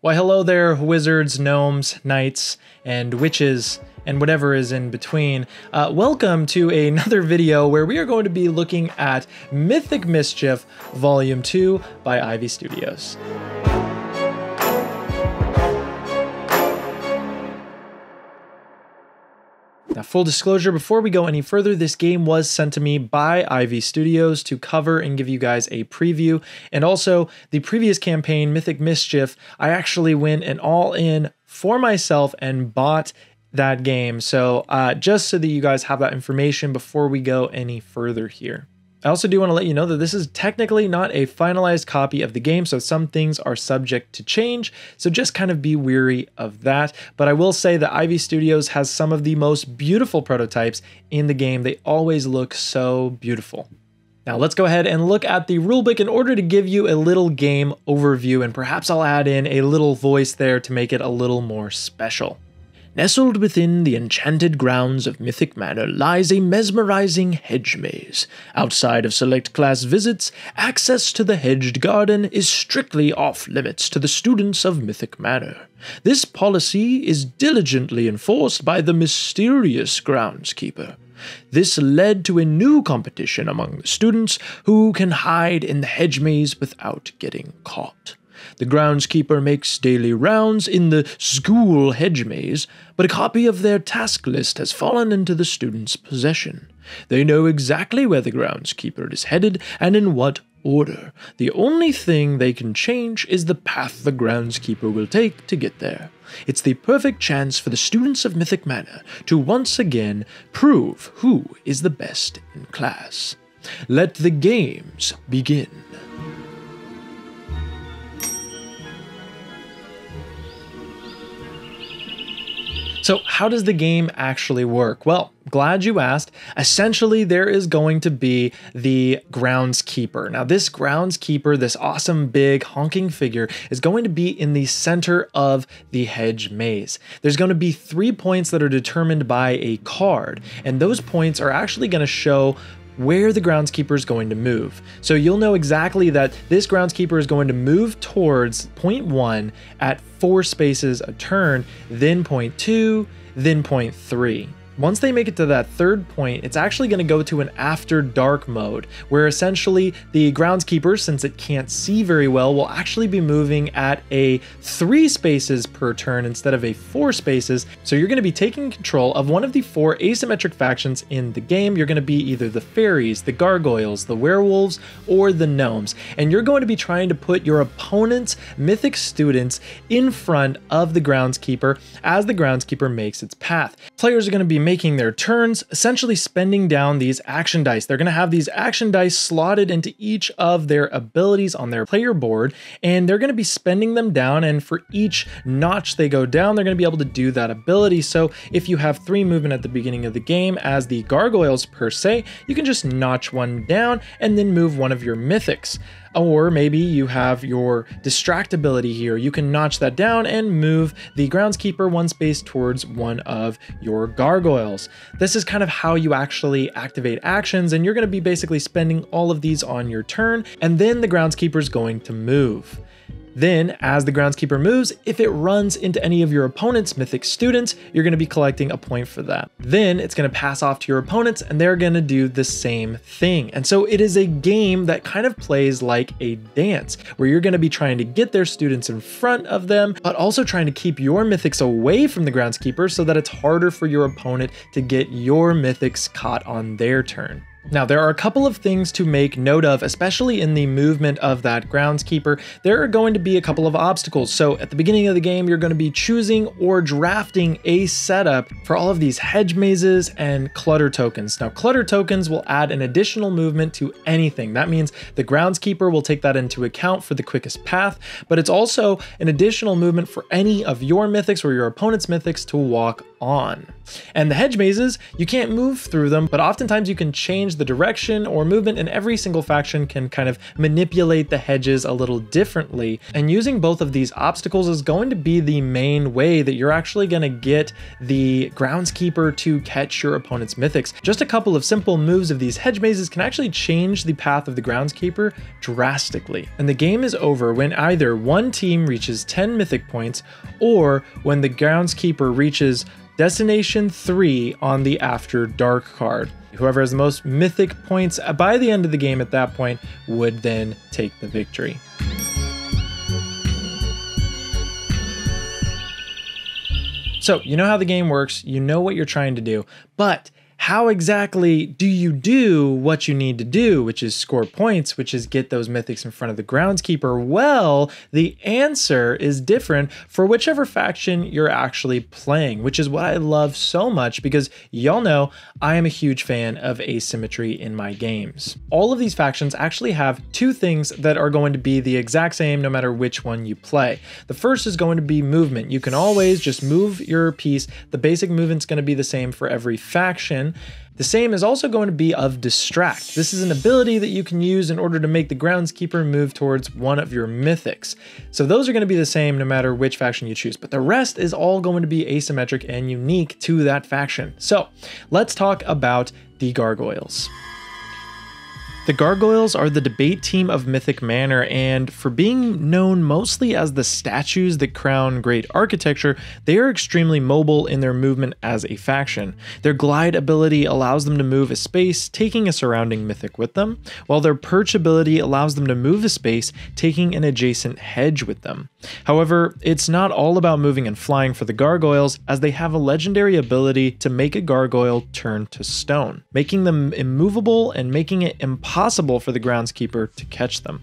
Why, hello there, wizards, gnomes, knights, and witches, and whatever is in between. Uh, welcome to another video where we are going to be looking at Mythic Mischief Volume 2 by IV Studios. Now, full disclosure, before we go any further, this game was sent to me by IV Studios to cover and give you guys a preview. And also, the previous campaign, Mythic Mischief, I actually went and all in for myself and bought that game. So, uh, just so that you guys have that information before we go any further here. I also do want to let you know that this is technically not a finalized copy of the game, so some things are subject to change, so just kind of be weary of that. But I will say that IV Studios has some of the most beautiful prototypes in the game. They always look so beautiful. Now let's go ahead and look at the rulebook in order to give you a little game overview, and perhaps I'll add in a little voice there to make it a little more special. Nestled within the enchanted grounds of Mythic Manor lies a mesmerizing hedge maze. Outside of select class visits, access to the hedged garden is strictly off limits to the students of Mythic Manor. This policy is diligently enforced by the mysterious groundskeeper. This led to a new competition among the students who can hide in the hedge maze without getting caught. The groundskeeper makes daily rounds in the school hedge maze, but a copy of their task list has fallen into the students' possession. They know exactly where the groundskeeper is headed and in what order. The only thing they can change is the path the groundskeeper will take to get there. It's the perfect chance for the students of Mythic Manor to once again prove who is the best in class. Let the games begin. So, how does the game actually work? Well, glad you asked. Essentially, there is going to be the groundskeeper. Now, this groundskeeper, this awesome big honking figure, is going to be in the center of the hedge maze. There's going to be three points that are determined by a card, and those points are actually going to show where the groundskeeper is going to move. So you'll know exactly that this groundskeeper is going to move towards point one at four spaces a turn, then point two, then point three. Once they make it to that third point, it's actually going to go to an after dark mode, where essentially the groundskeeper, since it can't see very well, will actually be moving at a three spaces per turn instead of a four spaces. So you're going to be taking control of one of the four asymmetric factions in the game. You're going to be either the fairies, the gargoyles, the werewolves, or the gnomes. And you're going to be trying to put your opponent's mythic students in front of the groundskeeper as the groundskeeper makes its path. Players are going to be making their turns, essentially spending down these action dice. They're going to have these action dice slotted into each of their abilities on their player board, and they're going to be spending them down. And for each notch they go down, they're going to be able to do that ability. So if you have three movement at the beginning of the game as the gargoyles per se, you can just notch one down and then move one of your mythics. Or maybe you have your distractibility here. You can notch that down and move the groundskeeper one space towards one of your gargoyles. This is kind of how you actually activate actions, and you're going to be basically spending all of these on your turn, and then the groundskeeper is going to move. Then, as the groundskeeper moves, if it runs into any of your opponent's mythic students, you're going to be collecting a point for that. Then it's going to pass off to your opponents and they're going to do the same thing. And so it is a game that kind of plays like a dance, where you're going to be trying to get their students in front of them, but also trying to keep your mythics away from the groundskeeper so that it's harder for your opponent to get your mythics caught on their turn. Now, there are a couple of things to make note of, especially in the movement of that groundskeeper. There are going to be a couple of obstacles. So at the beginning of the game, you're going to be choosing or drafting a setup for all of these hedge mazes and clutter tokens. Now, clutter tokens will add an additional movement to anything. That means the groundskeeper will take that into account for the quickest path, but it's also an additional movement for any of your mythics or your opponent's mythics to walk on. And the hedge mazes, you can't move through them, but oftentimes you can change the direction or movement, and every single faction can kind of manipulate the hedges a little differently. And using both of these obstacles is going to be the main way that you're actually going to get the groundskeeper to catch your opponent's mythics. Just a couple of simple moves of these hedge mazes can actually change the path of the groundskeeper drastically. And the game is over when either one team reaches 10 mythic points or when the groundskeeper reaches Destination 3 on the After Dark card. Whoever has the most mythic points by the end of the game at that point would then take the victory. So, you know how the game works, you know what you're trying to do, but how exactly do you do what you need to do, which is score points, which is get those mythics in front of the groundskeeper? Well, the answer is different for whichever faction you're actually playing, which is what I love so much because y'all know I am a huge fan of asymmetry in my games. All of these factions actually have two things that are going to be the exact same no matter which one you play. The first is going to be movement. You can always just move your piece. The basic movement's going to be the same for every faction the same is also going to be of Distract. This is an ability that you can use in order to make the Groundskeeper move towards one of your mythics. So those are going to be the same no matter which faction you choose, but the rest is all going to be asymmetric and unique to that faction. So let's talk about the Gargoyles. The Gargoyles are the debate team of Mythic Manor, and for being known mostly as the statues that crown great architecture, they are extremely mobile in their movement as a faction. Their glide ability allows them to move a space, taking a surrounding mythic with them, while their perch ability allows them to move a space, taking an adjacent hedge with them. However, it's not all about moving and flying for the Gargoyles, as they have a legendary ability to make a gargoyle turn to stone, making them immovable and making it impossible impossible for the groundskeeper to catch them.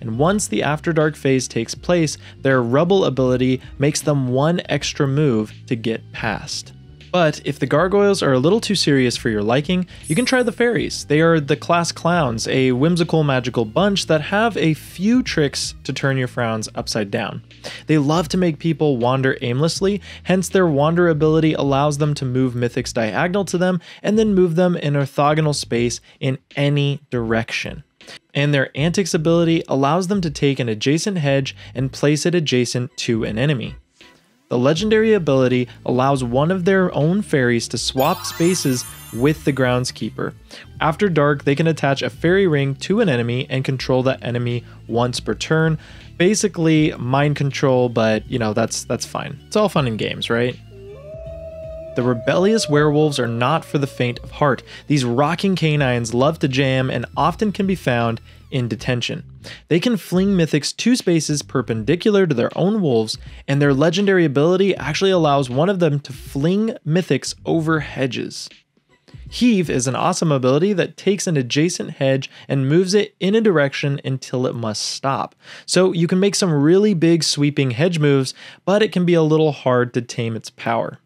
And once the After Dark phase takes place, their Rubble ability makes them one extra move to get past. But if the gargoyles are a little too serious for your liking, you can try the fairies. They are the class clowns, a whimsical magical bunch that have a few tricks to turn your frowns upside down. They love to make people wander aimlessly, hence their wander ability allows them to move mythics diagonal to them and then move them in orthogonal space in any direction and their Antics ability allows them to take an adjacent hedge and place it adjacent to an enemy. The legendary ability allows one of their own fairies to swap spaces with the groundskeeper. After dark, they can attach a fairy ring to an enemy and control that enemy once per turn. Basically, mind control, but you know, that's that's fine. It's all fun in games, right? The rebellious werewolves are not for the faint of heart. These rocking canines love to jam and often can be found in detention. They can fling mythics two spaces perpendicular to their own wolves, and their legendary ability actually allows one of them to fling mythics over hedges. Heave is an awesome ability that takes an adjacent hedge and moves it in a direction until it must stop. So you can make some really big sweeping hedge moves, but it can be a little hard to tame its power.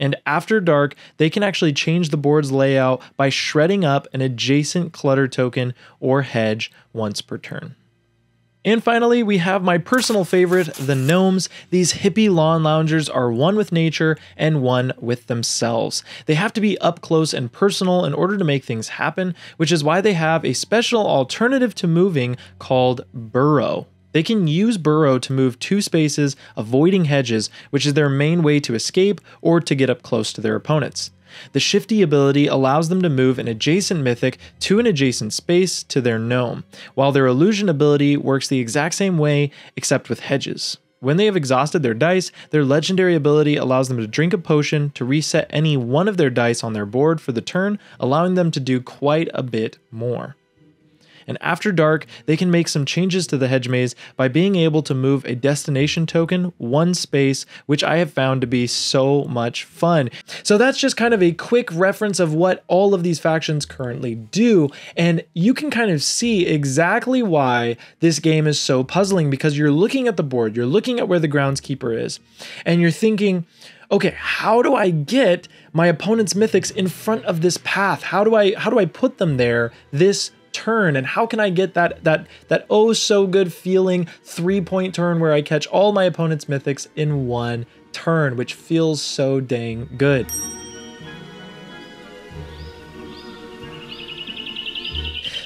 And after dark, they can actually change the board's layout by shredding up an adjacent clutter token or hedge once per turn. And finally, we have my personal favorite, the gnomes. These hippie lawn loungers are one with nature and one with themselves. They have to be up close and personal in order to make things happen, which is why they have a special alternative to moving called Burrow. They can use Burrow to move two spaces, avoiding hedges, which is their main way to escape or to get up close to their opponents. The Shifty ability allows them to move an adjacent mythic to an adjacent space to their gnome, while their illusion ability works the exact same way except with hedges. When they have exhausted their dice, their legendary ability allows them to drink a potion to reset any one of their dice on their board for the turn, allowing them to do quite a bit more and after dark, they can make some changes to the hedge maze by being able to move a destination token one space, which I have found to be so much fun. So that's just kind of a quick reference of what all of these factions currently do, and you can kind of see exactly why this game is so puzzling because you're looking at the board, you're looking at where the groundskeeper is, and you're thinking, okay, how do I get my opponent's mythics in front of this path? How do I how do I put them there this turn and how can I get that that that oh so good feeling three point turn where I catch all my opponent's mythics in one turn, which feels so dang good.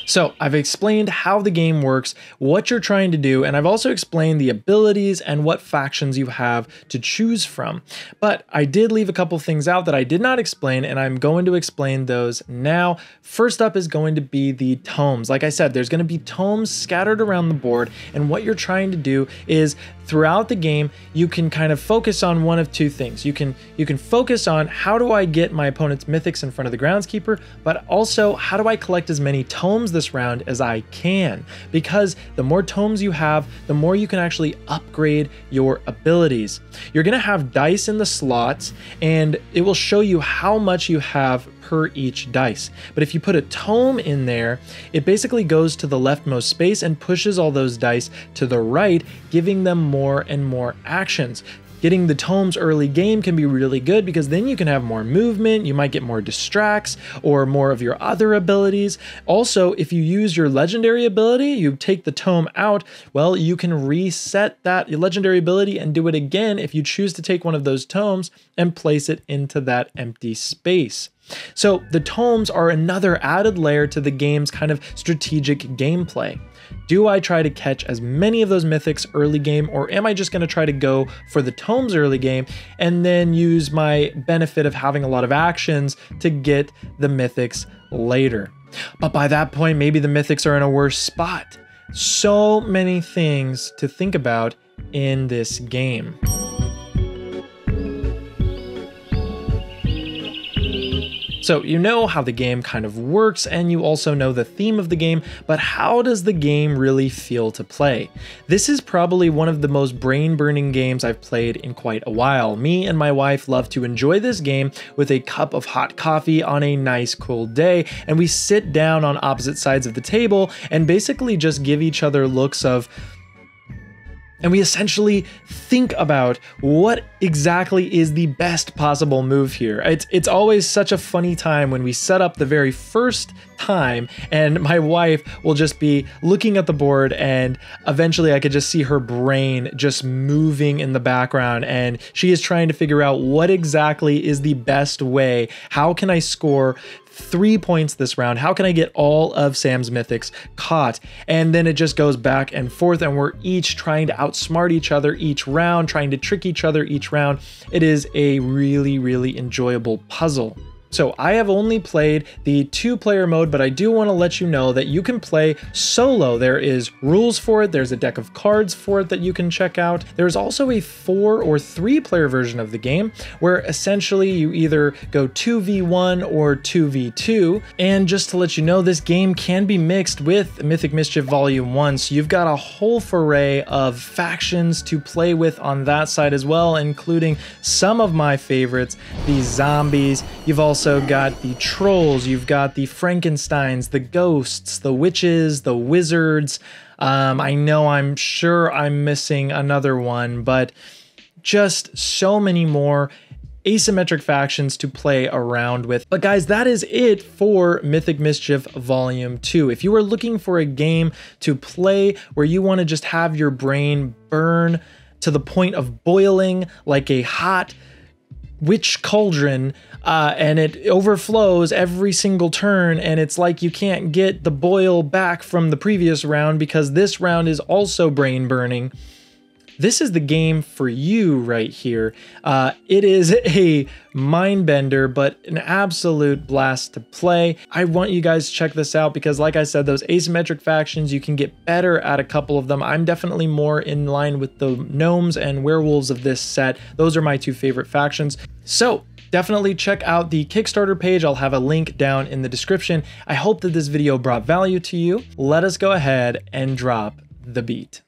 So I've explained how the game works, what you're trying to do, and I've also explained the abilities and what factions you have to choose from. But I did leave a couple things out that I did not explain, and I'm going to explain those now. First up is going to be the tomes. Like I said, there's going to be tomes scattered around the board, and what you're trying to do is throughout the game you can kind of focus on one of two things. You can you can focus on how do i get my opponent's mythics in front of the groundskeeper but also how do i collect as many tomes this round as i can? Because the more tomes you have the more you can actually upgrade your abilities. You're going to have dice in the slots and it will show you how much you have per each dice. But if you put a tome in there, it basically goes to the leftmost space and pushes all those dice to the right, giving them more and more actions. Getting the tomes early game can be really good because then you can have more movement, you might get more distracts or more of your other abilities. Also, if you use your legendary ability, you take the tome out, well, you can reset that legendary ability and do it again if you choose to take one of those tomes and place it into that empty space. So the tomes are another added layer to the game's kind of strategic gameplay. Do I try to catch as many of those mythics early game, or am I just going to try to go for the tomes early game and then use my benefit of having a lot of actions to get the mythics later? But by that point, maybe the mythics are in a worse spot. So many things to think about in this game. So you know how the game kind of works and you also know the theme of the game, but how does the game really feel to play? This is probably one of the most brain burning games I've played in quite a while. Me and my wife love to enjoy this game with a cup of hot coffee on a nice cool day and we sit down on opposite sides of the table and basically just give each other looks of and we essentially think about what exactly is the best possible move here. It's, it's always such a funny time when we set up the very first time and my wife will just be looking at the board and eventually I could just see her brain just moving in the background and she is trying to figure out what exactly is the best way. How can I score three points this round. How can I get all of Sam's mythics caught? And then it just goes back and forth, and we're each trying to outsmart each other each round, trying to trick each other each round. It is a really, really enjoyable puzzle. So I have only played the two player mode, but I do want to let you know that you can play solo. There is rules for it. There's a deck of cards for it that you can check out. There's also a four or three player version of the game where essentially you either go 2v1 or 2v2. And just to let you know, this game can be mixed with Mythic Mischief Volume 1. So you've got a whole foray of factions to play with on that side as well, including some of my favorites, the zombies. You've also also got the trolls, you've got the Frankensteins, the ghosts, the witches, the wizards. Um, I know I'm sure I'm missing another one, but just so many more asymmetric factions to play around with. But guys, that is it for Mythic Mischief Volume 2. If you are looking for a game to play where you want to just have your brain burn to the point of boiling like a hot witch cauldron uh, and it overflows every single turn and it's like you can't get the boil back from the previous round because this round is also brain burning this is the game for you right here. Uh, it is a mind bender, but an absolute blast to play. I want you guys to check this out because, like I said, those asymmetric factions, you can get better at a couple of them. I'm definitely more in line with the gnomes and werewolves of this set. Those are my two favorite factions. So, definitely check out the Kickstarter page. I'll have a link down in the description. I hope that this video brought value to you. Let us go ahead and drop the beat.